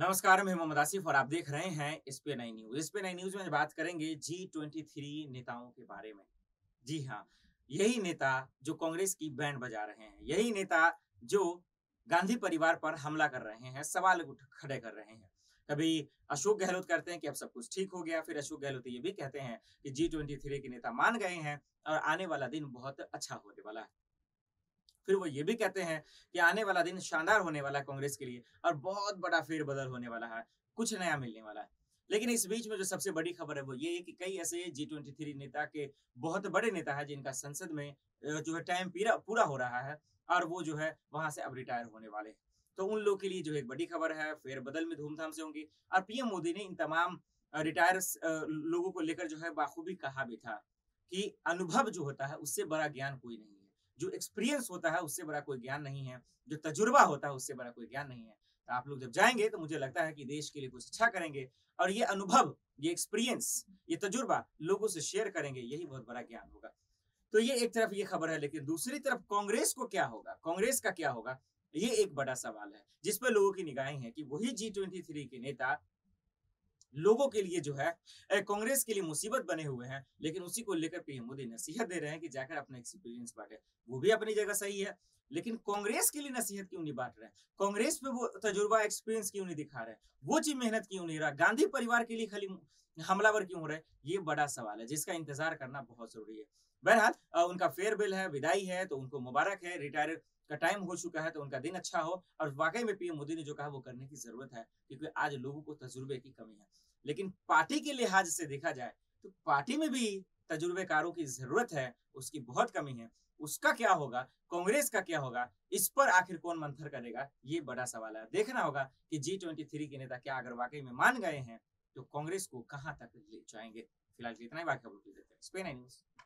नमस्कार, मैं मोहम्मद आसिफ और आप देख रहे हैं एसपी नई न्यूज़। एसपी नई न्यूज़ में बात करेंगे जी ट्वेंटी थ्री नेताओं के बारे में। जी हाँ यही नेता जो कांग्रेस की बैंड बजा रहे हैं, यही नेता जो गांधी परिवार पर हमला कर रहे हैं, सवाल उठ खड़े कर रहे हैं। कभी अशोक गहलोत कहते हैं कि अब सब कुछ ठीक हो गया, फिर अशोक गहलोत ये भी कहते हैं कि जी ट्वेंटी थ्री के नेता मान गए हैं और आने वाला दिन बहुत अच्छा होने वाला है। फिर वो ये भी कहते हैं कि आने वाला दिन शानदार होने वाला है कांग्रेस के लिए और बहुत बड़ा फेरबदल होने वाला है, कुछ नया मिलने वाला है। लेकिन इस बीच में जो सबसे बड़ी खबर है वो ये है कि कई ऐसे जी ट्वेंटी थ्री नेता के, बहुत बड़े नेता है जिनका संसद में जो है टाइम पूरा हो रहा है और वो जो है वहाँ से अब रिटायर होने वाले तो उन लोगों के लिए जो एक बड़ी खबर है, फेरबदल में धूमधाम से होंगी और पीएम मोदी ने इन तमाम रिटायर लोगों को लेकर जो है बाखूबी कहा भी था कि अनुभव जो होता है उससे बड़ा ज्ञान कोई नहीं जो एक्सपीरियंस होता है, उससे बड़ा कोई ज्ञान नहीं है। जो तजुर्बा होता है, उससे बड़ा कोई ज्ञान नहीं है। तो आप लोग जब जाएँगे तो मुझे लगता है कि देश के लिए कुछ अच्छा करेंगे। और ये अनुभव, ये एक्सपीरियंस ये तजुर्बा लोगों से शेयर करेंगे, यही बहुत बड़ा ज्ञान होगा। तो ये एक तरफ़ ये खबर है, लेकिन दूसरी तरफ़ कांग्रेस को क्या होगा? कांग्रेस का क्या होगा? ये एक बड़ा सवाल है जिसपे लोगों की निगाहें हैं कि वही जी ट्वेंटी थ्री के नेता लोगों के लिए जो है कांग्रेस के लिए मुसीबत बने हुए हैं, लेकिन उसी को लेकर पीएम मोदी नसीहत दे रहे हैं कि जाकर अपना एक्सपीरियंस बांटे। वो भी अपनी जगह सही है। लेकिन कांग्रेस के लिए नसीहत क्यों नहीं बांट रहे कांग्रेस पे वो तजुर्बा एक्सपीरियंस क्यों नहीं दिखा रहे वो चीज़ मेहनत क्यों नहीं रहा? गांधी परिवार के लिए खाली हमलावर क्यों हो रहे ये बड़ा सवाल है, जिसका इंतज़ार करना बहुत ज़रूरी है। बहरहाल उनका फेयरवेल है, विदाई है तो उनको मुबारक है रिटायर का टाइम हो चुका है तो उनका दिन अच्छा हो, और वाकई में पीएम मोदी ने जो कहा, वो करने की ज़रूरत है, क्योंकि आज लोगों को तजुर्बे की कमी है। लेकिन पार्टी के लिहाज से देखा जाए तो पार्टी में भी तजुर्बेकारों की ज़रूरत है, उसकी बहुत कमी है। उसका क्या होगा? कांग्रेस का क्या होगा? इस पर आखिर कौन मंथर करेगा? ये बड़ा सवाल है। देखना होगा कि जी ट्वेंटी थ्री के नेता क्या अगर वाकई में मान गए हैं तो कांग्रेस को कहाँ तक ले जाएँगे? फ़िलहाल इतना ही। बाकी खबर न्यूज़।